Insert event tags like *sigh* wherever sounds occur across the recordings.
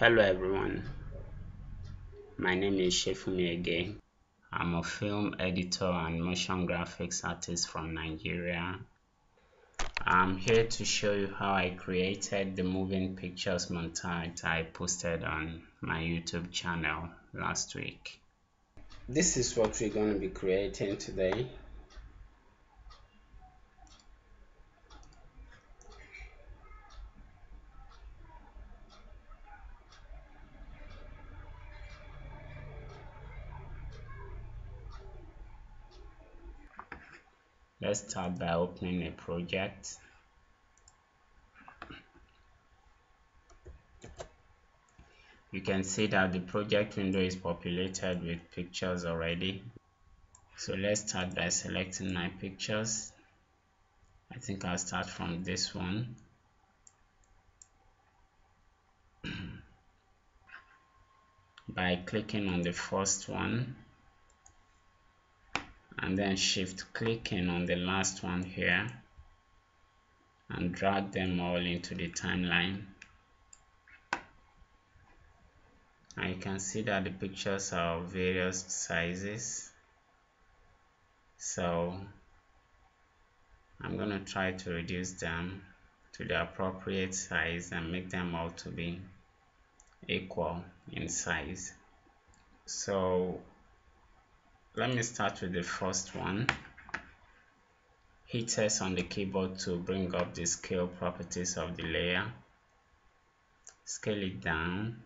Hello everyone, my name is Shefumi Ege. I'm a film editor and motion graphics artist from Nigeria. I'm here to show you how I created the moving pictures montage I posted on my YouTube channel last week. This is what we're going to be creating today. Let's start by opening a project. You can see that the project window is populated with pictures already. So let's start by selecting my pictures. I think I'll start from this one. *clears throat* By clicking on the first one and then shift clicking on the last one here and drag them all into the timeline. And you can see that the pictures are of various sizes. So I'm going to try to reduce them to the appropriate size and make them all to be equal in size. So let me start with the first one. Hit S on the keyboard to bring up the scale properties of the layer. Scale it down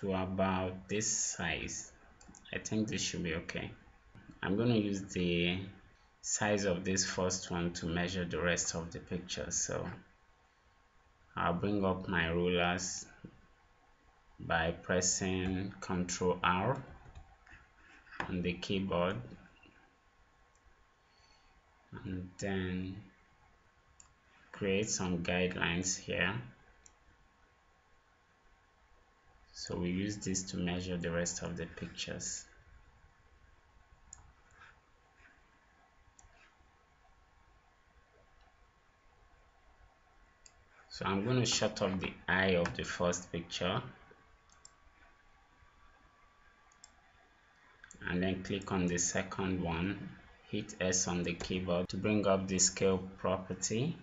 to about this size. I think this should be okay. I'm going to use the size of this first one to measure the rest of the picture so I'll bring up my rulers by pressing Ctrl R on the keyboard. And then create some guidelines here. So we use this to measure the rest of the pictures. So I'm going to shut off the eye of the first picture and then click on the second one. Hit S on the keyboard to bring up the scale property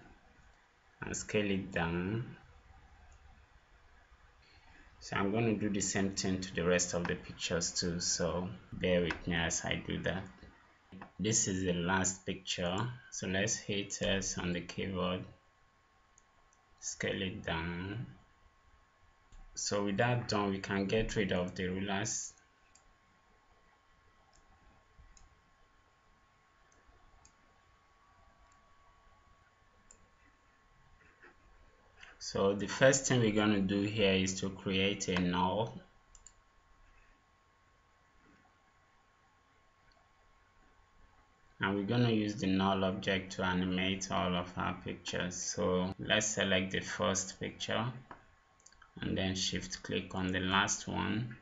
and scale it down. So I'm going to do the same thing to the rest of the pictures too so bear with me as I do that. This is the last picture. So let's hit S on the keyboard scale it down. So with that done we can get rid of the rulers so the first thing we're going to do here is to create a null. And we're going to use the null object to animate all of our pictures. So let's select the first picture and then shift click on the last one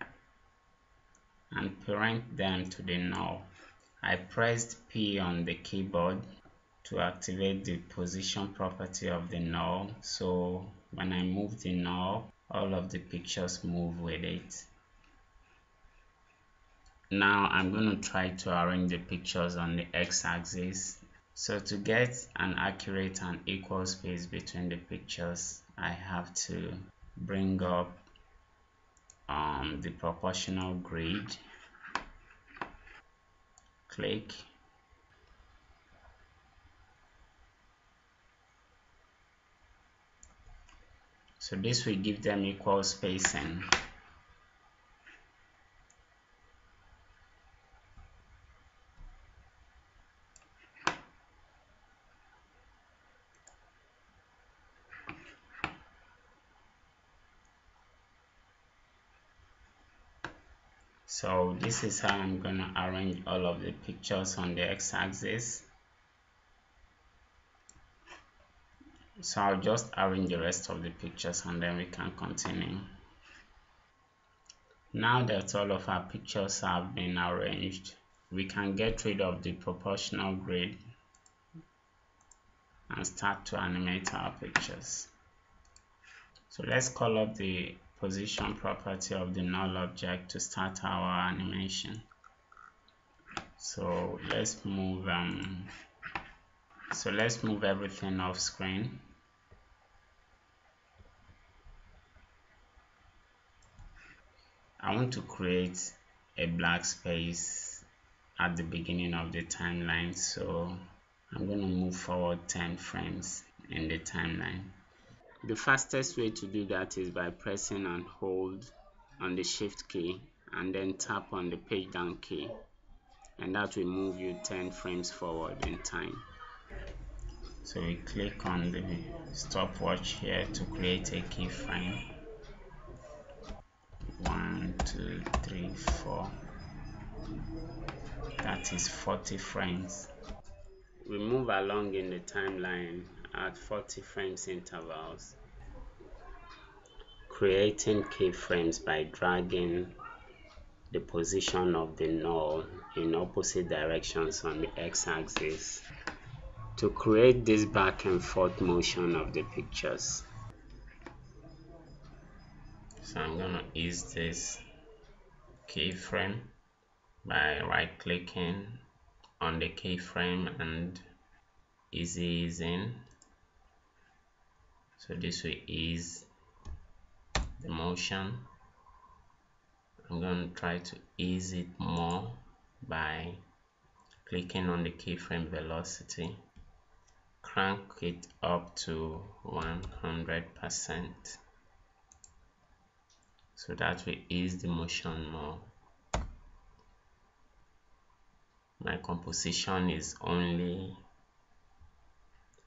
and parent them to the null. I pressed P on the keyboard to activate the position property of the null. So when I move the null all of the pictures move with it. Now I'm going to try to arrange the pictures on the x-axis. So to get an accurate and equal space between the pictures I have to bring up um, the proportional grid. Click so this will give them equal spacing so this is how I'm gonna arrange all of the pictures on the x-axis so I'll just arrange the rest of the pictures and then we can continue. Now that all of our pictures have been arranged we can get rid of the proportional grid and start to animate our pictures. So let's call up the position property of the null object to start our animation. So let's move um so let's move everything off screen. I want to create a black space at the beginning of the timeline so I'm going to move forward 10 frames in the timeline. The fastest way to do that is by pressing and hold on the shift key and then tap on the page down key and that will move you 10 frames forward in time so we click on the stopwatch here to create a keyframe. One two three four. That is 40 frames. We move along in the timeline at 40 frames intervals creating keyframes by dragging the position of the null in opposite directions on the x-axis to create this back and forth motion of the pictures. So I'm gonna ease this keyframe by right clicking on the keyframe and easy easing so this will ease the motion. I'm going to try to ease it more by clicking on the keyframe velocity crank it up to 100% so that will ease the motion more. My composition is only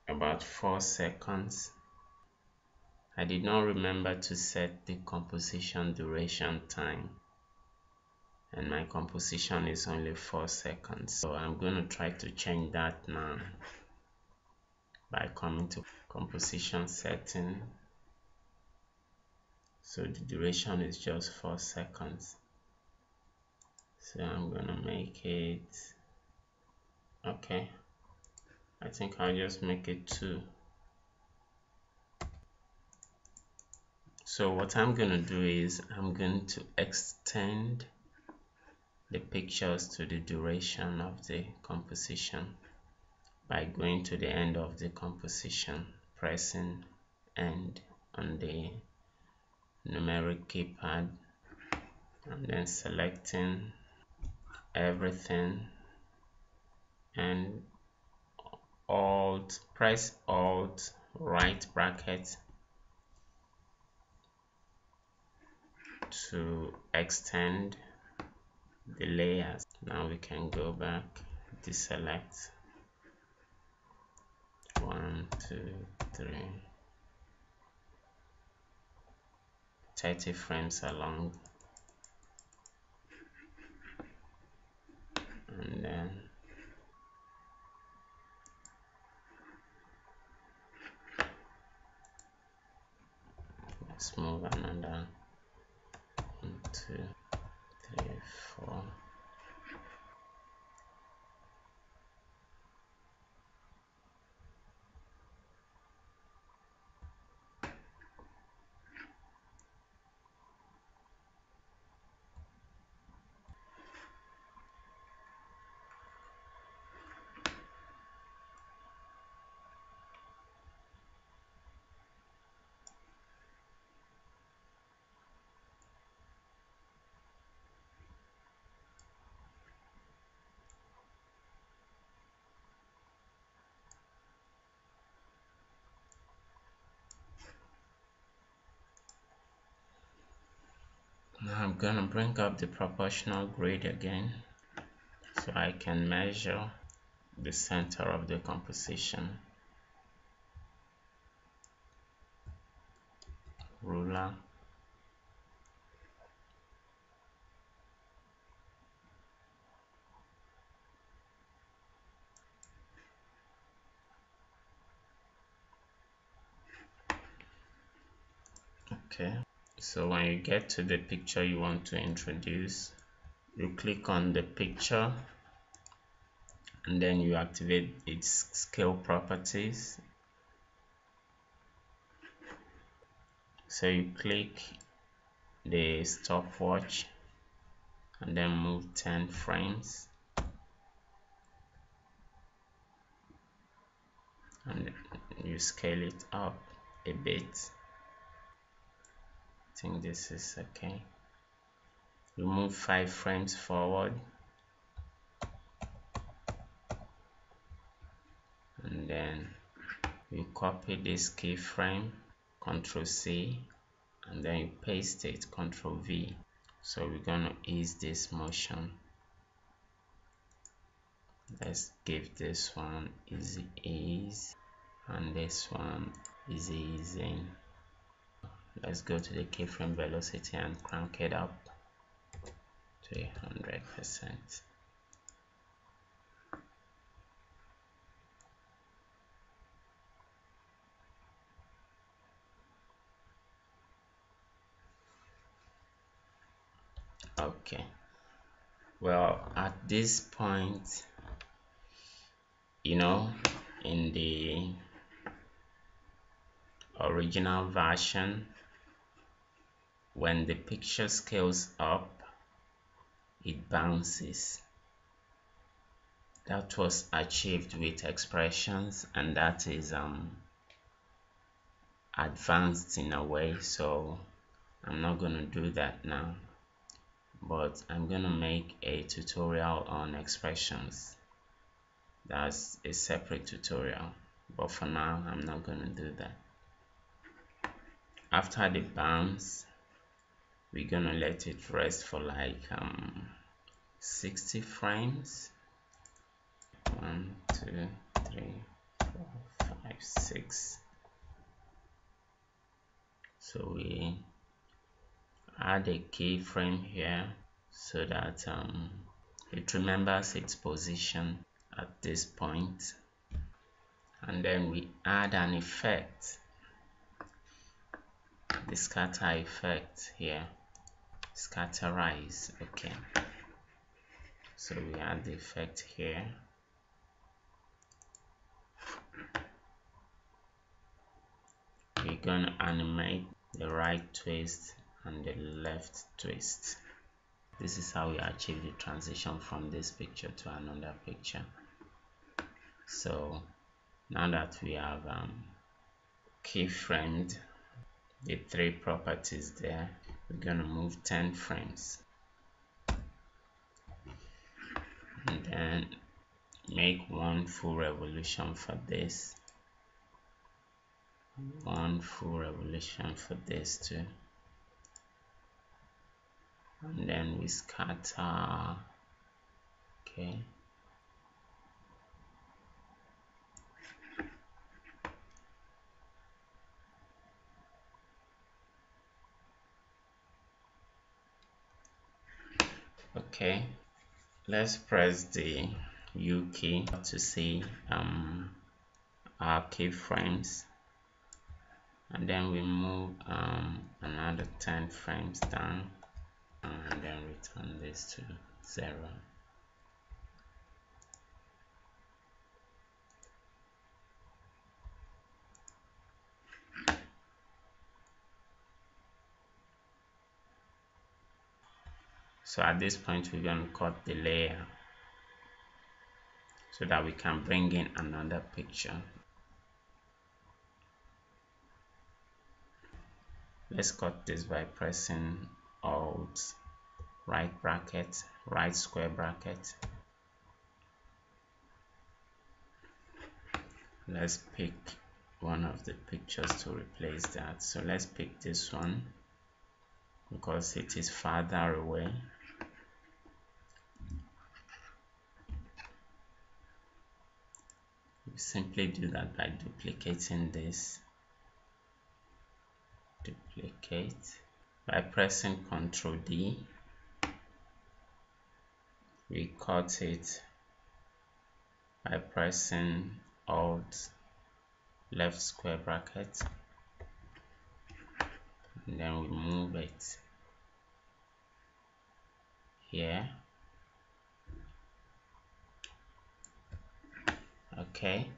about 4 seconds. I did not remember to set the composition duration time and my composition is only 4 seconds. So I'm going to try to change that now by coming to composition setting. So the duration is just 4 seconds. So I'm gonna make it okay. I think I'll just make it 2 so what I'm gonna do is I'm going to extend the pictures to the duration of the composition by going to the end of the composition pressing end on the numeric keypad and then selecting everything and alt press alt right bracket to extend the layers. Now we can go back deselect one two three. 30 frames along and then let's move another one two three four I'm gonna bring up the proportional grid again so I can measure the center of the composition. Ruler. Okay so when you get to the picture you want to introduce you click on the picture and then you activate its scale properties. So you click the stopwatch and then move 10 frames. And you scale it up a bit think this is okay. You move 5 frames forward. And then you copy this keyframe Ctrl C and then you paste it Ctrl V. So we're gonna ease this motion. Let's give this one easy ease and this one easy easing let's go to the keyframe velocity and crank it up to a hundred percent. Okay. Well at this point you know in the original version when the picture scales up it bounces. That was achieved with expressions and that is um advanced in a way so I'm not gonna do that now. But I'm gonna make a tutorial on expressions. That's a separate tutorial but for now I'm not gonna do that. After the bounce we're gonna let it rest for like um 60 frames. One two three four five six. So we add a keyframe here so that um, it remembers its position at this point. And then we add an effect the scatter effect here scatterize okay. So we add the effect here. We're to animate the right twist and the left twist. This is how we achieve the transition from this picture to another picture. So now that we have um, keyframed the three properties there we're to move 10 frames. And then make one full revolution for this. One full revolution for this too. And then we scatter. Okay okay let's press the U key to see um, our keyframes and then we move um, another 10 frames down. And then return this to 0 so at this point we're going to cut the layer so that we can bring in another picture. Let's cut this by pressing alt right bracket right square bracket. Let's pick one of the pictures to replace that. So let's pick this one because it is farther away we simply do that by duplicating this. Duplicate by pressing Ctrl D. We cut it by pressing alt left square bracket. And then we move it here okay.